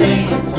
saints.